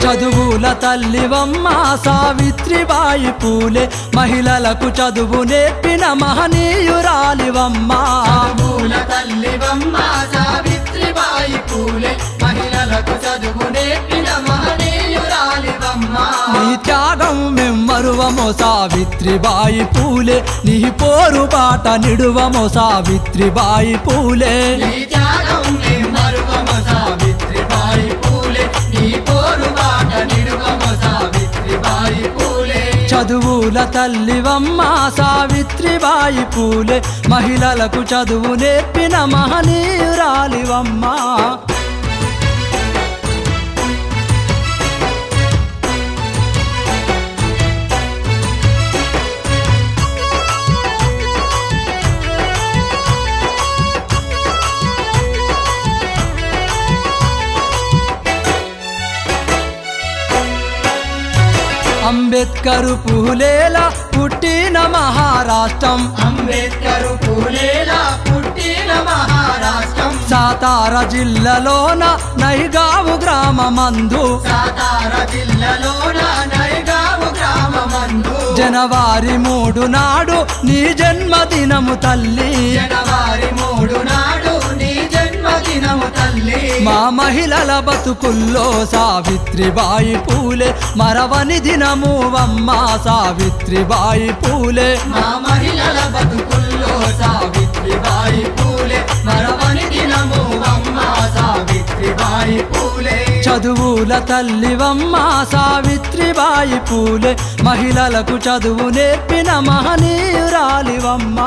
చదువుల తల్లివమ్మ సావిత్రిబాయి పూలే. మహిళలకు చదువు నేర్పిన మహనీయురాలివమ్మ. పూల తల్లివమ్మ సావిత్రిబాయి పూలే. మహిళలకు చదువు నేర్పిన మహనీయురాలివమ్మ. నీ త్యాగం మెమ్మరువమో సావిత్రిబాయి పూలే. నీ పోరు బాట నిడువమో సావిత్రిబాయి పూలే. నీ త్యాగం నీ మరువమ సావిత్రిబాయి పూలే. తల్లివమ్మ సావిత్రిబాయి పూలే. మహిళలకు చదువు నేర్పిన మహనీయురాలివమ్మ. అంబేద్కరు పూలేల పుట్టిన మహారాష్ట్రం. అంబేద్కర్ పూలేలా పుట్టిన మహారాష్ట్రం. సాతార జిల్లాలోన నైగావు గ్రామమందు. సాతార జిల్లాలోన నైగావు గ్రామమందు. జనవరి మూడు నాడు నీ జన్మదినము తల్లి. జనవరి మూడు నాడు మా మహిళల బతుకుల్లో సావిత్రిబాయి పూలే. మరవని దినము అమ్మ సావిత్రిబాయి పూలే. మా మహిళల బతుకుల్లో సావిత్రిబాయి పూలే. మరవని దినము అమ్మ సావిత్రిబాయి పూలే. చదువుల తల్లివమ్మ సావిత్రిబాయి పూలే. మహిళలకు చదువు నేర్పిన మహనీయురాలివమ్మ.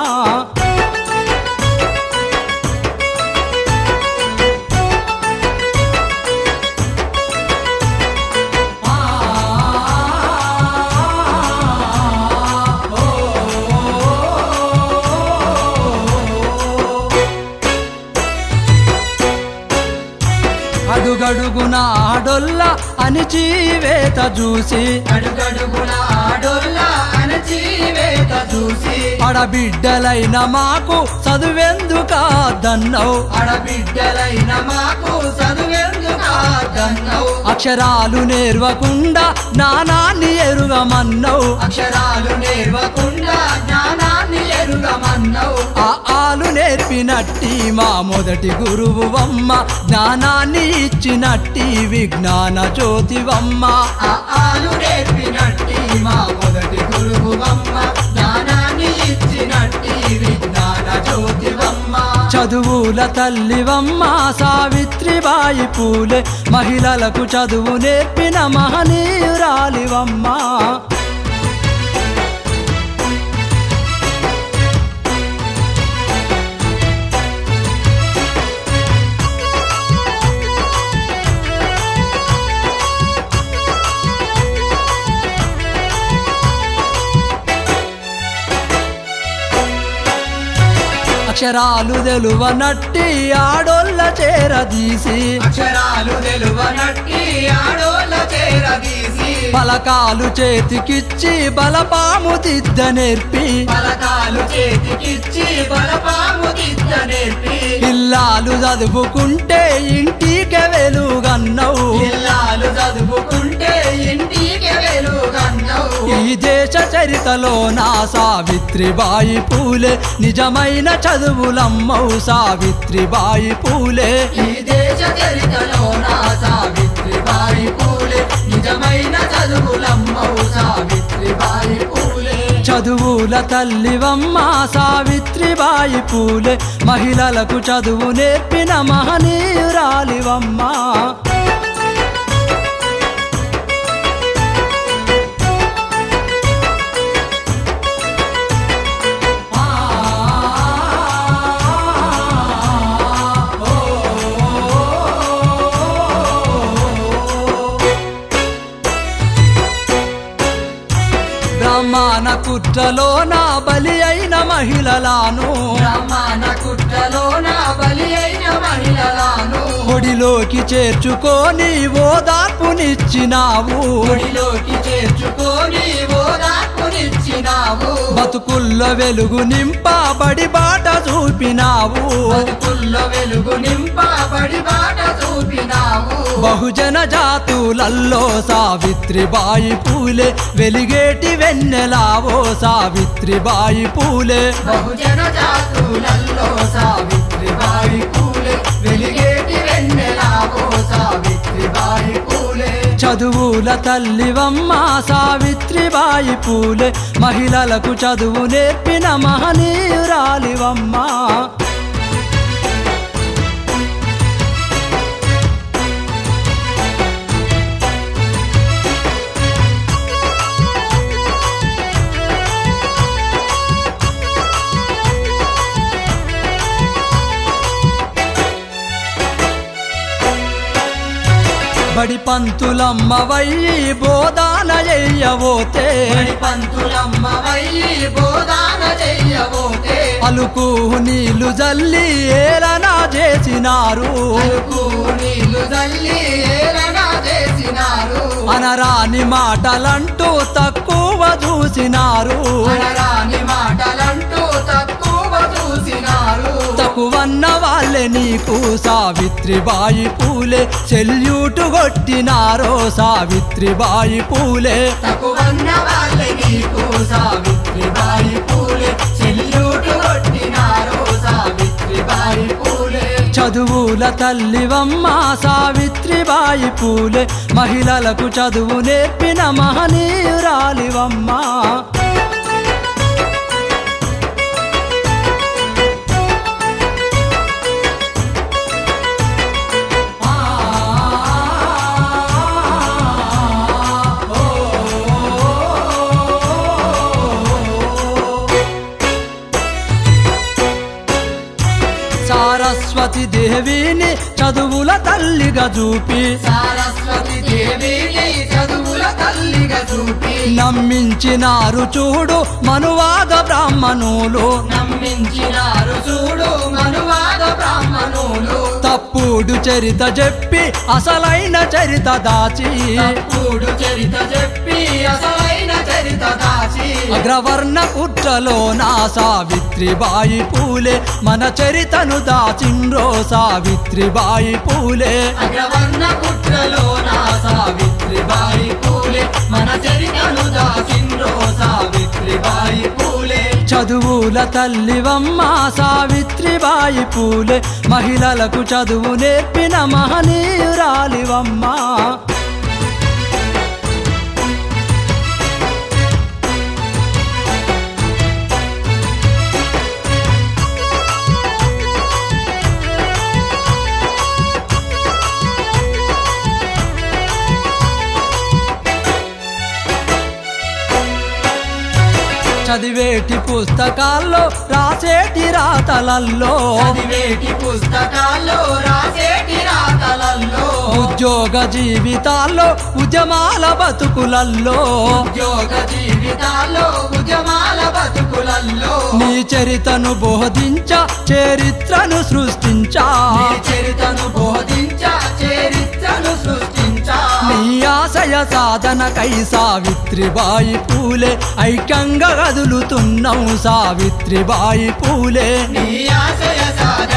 అడుగడుగున ఆడొల్ల అణిచివేత చూసి. అడుగడుగున ఆడోళ్ళ అణచివేత చూసి. ఆడబిడ్డలైన మాకు చదువెందుకాదన్నవు ఆడబిడ్డలైన మాకు చదువెందుకాదన్నవు అక్షరాలు నేర్వకుండా జ్ఞానాన్ని ఎరుగమన్నవు. అక్షరాలు నేర్వకుండా జ్ఞానాన్ని ఎరుగమన్నవు. ఆ ఆలు నేర్పినట్టి మా మొదటి గురువువమ్మ జ్ఞానాన్ని ఇచ్చినట్టి విజ్ఞాన జ్యోతివమ్మ. ఆ ఆలు నేర్పినట్టి జ్యోతివమ్మ చదువుల తల్లివమ్మ సావిత్రిబాయి పూలే. మహిళలకు చదువు నేర్పిన మహనీయురాలివమ్మ. అక్షరాలు తెలువనట్టి ఆడోళ్ళ చేరదీసి అక్షరాలు తెలువనట్టి ఆడోళ్ళ చేరదీసి పలకాలు చేతికిచ్చి బలపాము దిద్ద నేర్పి. పలకాలు చేతికిచ్చి బలపాము దిద్ద నేర్పి. ఇల్లాలు చదువుకుంటే ఇంటికి ఈ దేశ చరితలో నా సావిత్రిబాయి పూలే. నిజమైన చదువులమ్మవు సావిత్రిబాయి పూలే. ఈ దేశ చరితలో నా సావిత్రిబాయి పూలే. నిజమైన చదువులమ్మవు సావిత్రిబాయి పూలే. చదువుల తల్లివమ్మ సావిత్రిబాయి పూలే. మహిళలకు చదువు నేర్పిన మహనీయురాలివమ్మ బ్రహ్మాన కుట్రలో నా బలి అయిన మహిళలాను. బ్రహ్మాన కుట్రలో నా బలి అయిన మహిళలాను. ఒడిలోకి చేర్చుకొని ఓదార్పునిచ్చినావు ఒడిలోకి చేర్చుకొని ఓదార్పునిచ్చినావు బతుకుల్లో వెలుగు నింపబడి బాట చూపినావు. బతుకుల్లో వెలుగు నింపబడి బాట చూపినావు. బహుజన జాతులల్లో సావిత్రిబాయి పూలే వెలిగేటి వెన్నెలావో సావిత్రిబాయి పూలే. బహుజన జాతులలో సావిత్రిబాయి చదువుల తల్లివమ్మ సావిత్రిబాయి పూలే. మహిళలకు చదువు నేర్పిన మహనీయురాలివమ్మ. బడి పంతులమ్మ వయ్యి బోధాన ఎయ్యవోతే బడి పంతులమ్మ వయ్యి బోధాన చెయ్యబోతే. అలుకు నీళ్ళు జల్లి ఏలనా చేసినారు. నీళ్ళు తల్లి ఏలనా చేసినారు. అనరాని మాటలంటూ తక్కువ చూసినారు. అనరాని మాటలంటూ తక్కువ చూసినారు. తక్కువన్న వాళ్ళే నీకు సావిత్రిబాయి పూలే. సెల్యూటు కొట్టినారో సావిత్రిబాయి పూలే. తక్కువన్న వాళ్ళే నీకు సావిత్రిబాయి పూలే. సెల్యూటు కొట్టినారు సావిత్రిబాయి పూలే. చదువుల తల్లివమ్మ సావిత్రిబాయి పూలే. మహిళలకు చదువు నేర్పిన మహనీయురాలివమ్మ. సారస్వతి దేవిని చదువుల తల్లిగా చూపి. సారస్వతి దేవిని చదువుల తల్లిగా చూపి. నమ్మించినారు చూడు మనువాద బ్రాహ్మణులు. నమ్మించినారు చూడు మనువాద బ్రాహ్మణులు. తప్పుడు చరిత చెప్పి అసలైన చరిత దాచి. తప్పుడు చరిత చెప్పి అసలైన చరిత దాచి అగ్రవర్ణ కుట్రలో నా సావిత్రిబాయి పూలే. మన చరితను దాచిండ్రో సావిత్రిబాయి పూలే. అగ్రవర్ణ కుట్రలో నా సావిత్రిబాయి పూలే. మన చరితను దాసిండ్రో సావిత్రిబాయి పూలే. చదువుల తల్లివమ్మ సావిత్రిబాయి పూలే. మహిళలకు చదువు నేర్పిన మహనీయురాలివమ్మ. చదివేటి పుస్తకాల్లో రాసేటి రాతలల్లో. చదివేటి పుస్తకాల్లో రాసేటి రాతలల్లో. ఉద్యోగ జీవితాల్లో ఉద్యమాల బతుకులల్లో. ఉద్యోగ జీవితాల్లో ఉద్యమాల బతుకులల్లో. నీ చరితను బోధించ చరిత్రను సృష్టించా. చరితను బోధించ సాధనకై సావిత్రిబాయి పూలే. ఐక్యంగా కదులుతున్నాం సావిత్రిబాయి పూలే. నీ ఆశయ సాధన